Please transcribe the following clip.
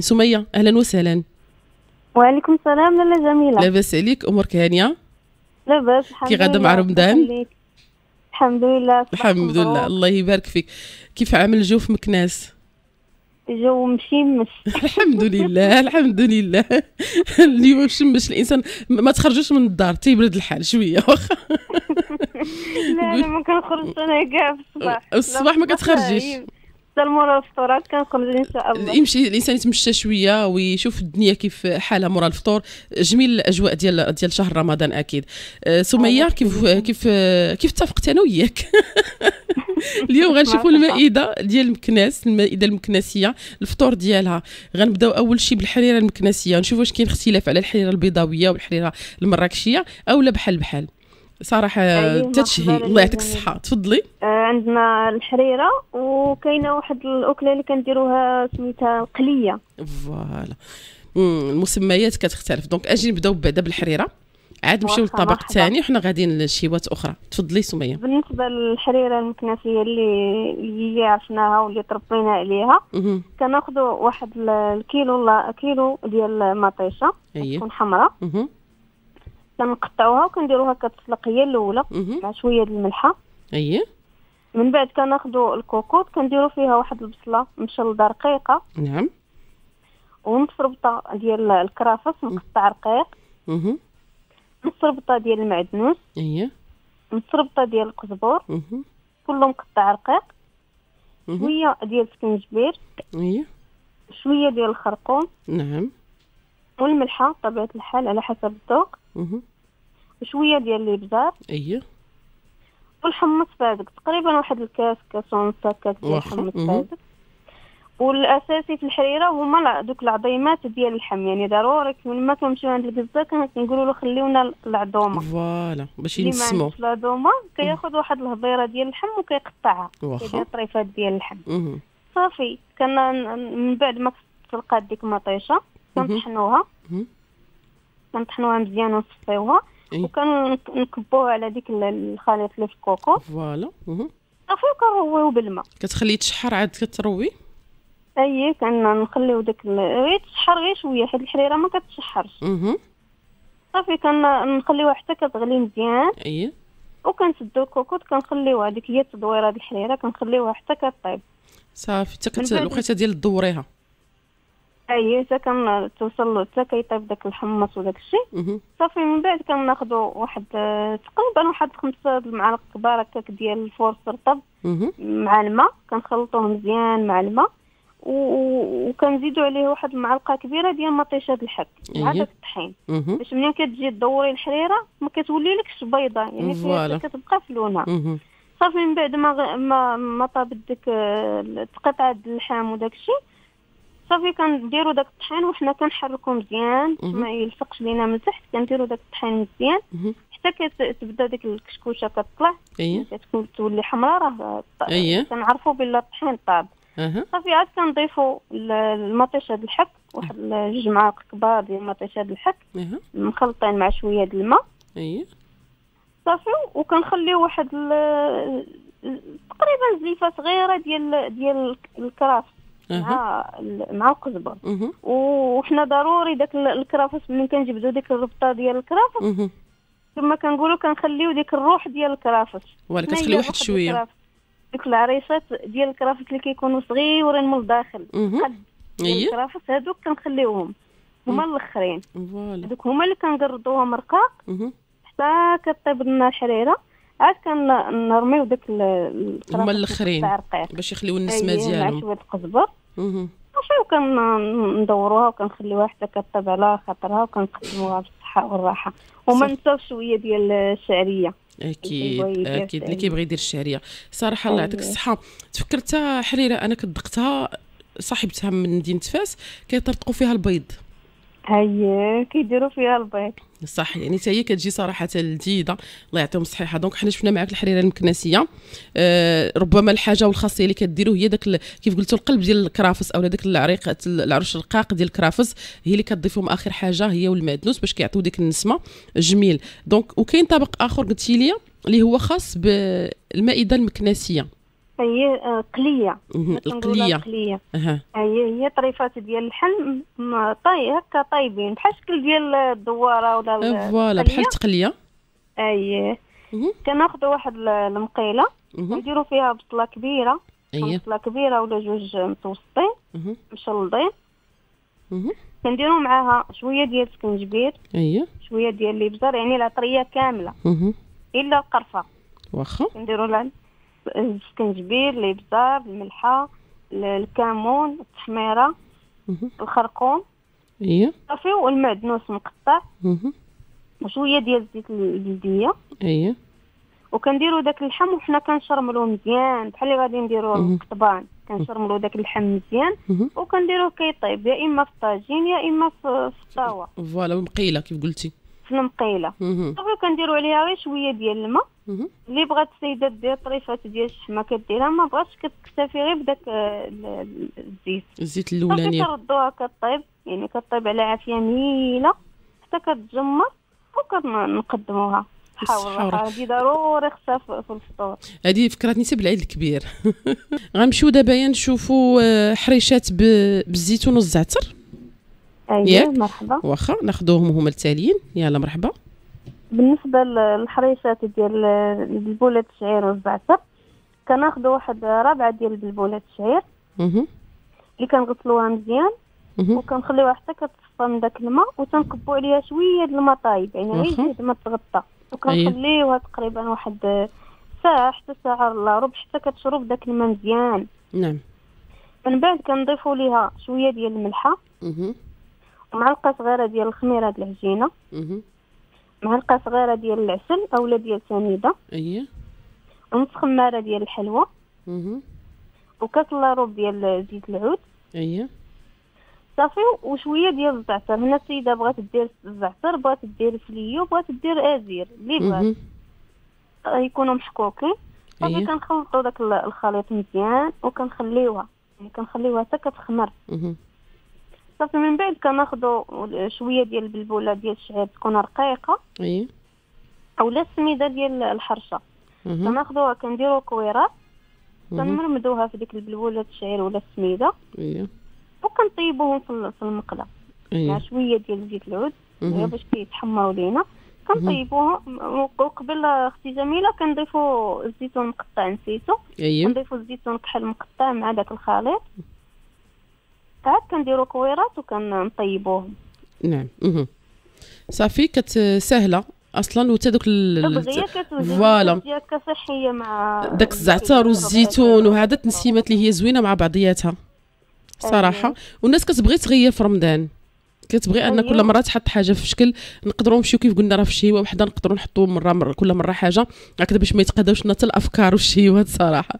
سمية أهلا وسهلا. وعليكم السلام لالة جميلة. لاباس عليك أمورك هانية؟ لاباس الحمد كي غادا مع رمضان؟ الحمد لله. الحمد لله. الله يبارك فيك. كيف عامل الجو في مكناس؟ الجو مشمس الحمد لله الحمد لله. اليوم مشمس الإنسان ما تخرجوش من الدار تيبرد الحال شوية. واخا. لا أنا ما كنخرجش أنا كاع في الصباح. الصباح ما كتخرجيش؟ حتى المورا الفطورات كنخرج إن شاء الله. يمشي الإنسان يتمشى شوية ويشوف الدنيا كيف حالها مورا الفطور. جميل الأجواء ديال ديال شهر رمضان أكيد. أه، سمية كيف كيف كيف اتفقت أنا وياك؟ اليوم غنشوفوا المائدة ديال المكناس المائدة المكناسية الفطور ديالها. غنبدأو أول شيء بالحريرة المكناسية نشوفوا واش كاين اختلاف على الحريرة البيضاوية والحريرة المراكشية أو لا بحال بحال. صراحة أيوة، تتشهي مرحبا الله يعطيك. الصحة. تفضلي. آه، عندنا الحريرة وكاينة واحد الأكلة اللي كنديروها سميتها القليه voilà. المسميات كتختلف. Donc أجي نبدأو بعدا بالحريرة. عاد نمشيو للطبق. الثاني وحنا غاديين لشيوات أخرى. تفضلي سمية. بالنسبة للحريرة المكناسيه اللي اللي هي عرفناها واللي تربينا عليها. كناخذوا واحد ال- الكيلو كيلو ديال المطيشة اييه تكون حمراء. كنقطعوها وكنديروها كتسلق هي الاولى. مع شوية د الملحة. أييه. من بعد كناخذوا الكوكوط كنديروا فيها واحد البصلة مشلضه رقيقه نعم. ونص ربطه ديال الكرافس مقطع رقيق. مهم. نص ربطه ديال المعدنوس. أييه. نص ربطه ديال القزبور. مهم. كله مقطع رقيق. شوية ديال السكنجبير أييه. شوية ديال الخرقوم. نعم. والملحة بطبيعة الحال على حسب الذوق. مهم. وشويه ديال الابزار اييه والحمص فازك تقريبا واحد الكاس كاس ونص هكاك ديال الحمص. فازك والأساسي في الحريرة هما دوك العظيمات ديال اللحم يعني ضروري ما كنمشيو عند الكزا كنقولوا له خليونا العظومه فوالا. باش ينسمو. العظومه كياخذ واحد الهضيرة ديال اللحم وكيقطعها. كيدير طريفات ديال اللحم. صافي. كنا من بعد ما تسلقات ديك المطيشه مهم. كنطحنوها. كنطحنوها مزيان ونصفيوها. إيه. وكنكبوها على ديك ال- الخليط اللي في الكوكوط. Voilà. صافي وكنرويو بالماء. كتخلي تشحر عاد كتروي؟ أي كنخليو داك غير تشحر غير شوية حيت الحريرة ما كتشحرش. صافي كنخليوها حتى كتغلي مزيان. اييه وكنسدو الكوكوط كنخليوها هذيك هي التدويرة ديال الحريرة كنخليوها حتى كطيب. صافي حتى كت الوقيته ديال تدوريها أي حتى كنتوصل له حتى كيطيب داك الحمص وداك الشيء. صافي من بعد كناخدو واحد تقريبا واحد خمسة المعالق كبار هكاك ديال الفورس رطب مهم. مع الماء كنخلطوه مزيان مع الماء و- و- وكنزيدو عليه واحد المعلقة كبيرة ديال مطيشة د الحك مع أيه. داك الطحين. باش ملي كتجي تدوري الحريرة ما كتوليلكش بيضة يعني كتبقى في لونها. صافي من بعد ما ما ما طابت ديك د اللحم وداك الشيء صافي كنديرو داك الطحين وحنا كنحركو مزيان. ما يلصقش لينا من تحت كنديرو داك الطحين مزيان. حتى كتبدا ديك الكشكوشه كتطلع اييه كتكون تولي حمراء راه أيه. كنعرفو بلا الطحين طاب. أها. صافي عاد كنضيفو ال- المطيشه د الحك واحد جوج معالق كبار ديال المطيشه د الحك أها. مخلطين مع شوية د الماء. اييه صافي وكنخليو واحد تقريبا زليفة صغيرة ديال ديال الكراف أها مع مع القزبر. وحنا ضروري داك ال- الكرافس ملي كنجبدو ديك الربطة ديال الكرافس. كما كنقولوا كنخليو ديك الروح ديال الكرافس هي كتخلي واحد شوية؟ ديك العريشات ديال الكرافس اللي كيكونوا صغيورين من الداخل. قد اييه الكرافس هادوك كنخليوهم. هما الأخرين. هادوك هما اللي كنقرضوهم رقاق. حتى كطيب لنا الحريرة. عاد كنرميو داك هما رقيق باش يخليو النسمة أييه، مع ديالهم. شوية القزبر وكندوروها وكنخليوها حتى كطيب على خاطرها وكنقدموها بالصحة والراحة وما صح. نساوش شوية ديال الشعرية أكيد أكيد اللي. كيبغي يدير الشعريه صراحة الله يعطيك أييه. الصحة تفكرتها حريرة أنا كدقتها صاحبتها من مدينة فاس كيطرطقوا فيها البيض هي كيديروا فيها البيض صح يعني حتى هي كتجي صراحة لذيذة. الله يعطيهم الصحة. Donc حنا شفنا معاك الحريرة المكناسيه آه ربما الحاجة والخاصية اللي كديروا هي داك كيف قلتوا القلب ديال الكرافس أو داك العريقه العرش الرقاق ديال الكرافس هي اللي كتضيفهم آخر حاجة هي والمعدنوس باش كيعطيو ديك النسمة. جميل. Donc وكاين طبق آخر قلتي لي اللي هو خاص بالمائدة المكناسيه هي آه، قلية. القلية. القلية. أها. هي هي طريفات ديال اللحم م- طي هكا طايبين. بحال الشكل ديال الدوارة ولا آه، فوالا. بحال التقليه أي. مهم. كناخذوا واحد ال- المقيلة. ونديروا فيها بصلة كبيرة. اييه بصلة كبيرة ولا جوج متوسطين. مشلضين. كنديروا معاها شوية ديال السكنجبير. اييه شوية ديال الإبزار يعني العطرية كاملة. إلا القرفة. واخا. كنديروا لها السكنجبير الابزار الملحة ال- الكمون التحميره. الخرقوم اييه صافي والمعدنوس مقطع. وشوية ديال الزيت الجلدية اييه وكنديروا داك اللحم وحنا كنشرملوه مزيان بحال اللي غادي نديروا. القطبان كنشرملوا داك اللحم مزيان. وكنديروه كيطيب يا إما في الطاجين يا إما في الطاوة فوالا ومقيله كيف قلتي في المقيلة. صافي كنديروا عليها غير شوية ديال الماء. اللي بغات السيدة دير طريفات ديال الشحمه كديرها ما بغاتش كتكتفي غير بداك ال- ال- الزيت. الزيت صافي الاولانيه كنردوها كطيب يعني كطيب على عافية ميله حتى كتجمر وكنقدموها. هذه ضروري خصها في الفطور. هذه فكرتني حتى بالعيد الكبير. غنمشيو دابا نشوفوا آه، حريشات بالزيتون والزعتر. اييه؟ مرحبا. واخا ناخذوهم هما التاليين. يلا مرحبا. بالنسبة للحريشات ديال البلبولات الشعير والزعتر كناخذوا واحد ربعه ديال البلبولات الشعير. اللي كنغسلوها مزيان. وكنخليوها حتى كتصفى من داك الماء وتنكبوا عليها شوية د الماء طايب يعني غير. جهد ما تغطى وكنخليوها تقريبا واحد ساعة حتى ساعة إلا ربع حتى كتشرب داك الماء مزيان نعم من بعد كنضيفوا ليها شوية ديال الملحة. ومعلقة صغيرة ديال الخميرة د العجينة. معلقه صغيرة ديال العسل اولا ديال سنيده اييه ونص خمارة ديال الحلوى. مهم. وكاس الا ربع ديال زيت العود. اييه صافي وشوية ديال الزعتر. هنا السيدة بغات دير الزعتر بغات دير فليو بغات دير أزير اللي بغات. يكونوا محكوكين صافي اييه كنخلطوا داك ال- الخليط مزيان وكنخليوها. يعني كنخليوها حتى كتخمر. صافي من بعد كناخذوا شوية ديال البلبولة ديال الشعير تكون رقيقة. اييه أولا السميدة ديال الحرشة. كناخذوها كنديروا كويرات. كنمرمدوها في ديك البلبولة الشعير ولا السميدة. اييه وكنطيبوهم في ال- في المقله مع شوية ديال زيت العود. مهم. باش كيتحمروا لينا. كنطيبوهم وقبل أختي جميلة كنضيفوا الزيتون مقطع نسيتو. اييه كنضيفوا الزيتون كحل مقطع مع داك الخليط. عاد كنديروا كويرات وكنطيبوهم نعم مهم. صافي كت سهلة أصلا وتا دوك voilà. ديالك صحية مع داك الزعتر والزيتون وهذا التنسيمات اللي هي زوينة مع بعضياتها صراحة. والناس كتبغي تغير في رمضان كتبغي أن كل. مرة تحط حاجة في شكل نقدروا نمشيو كيف قلنا راه في الشهيوه وحدة نقدروا نحطوا مرة, مرة كل مرة حاجة هكذا باش ما يتقاداوش لنا حتى الأفكار والشهيوات صراحة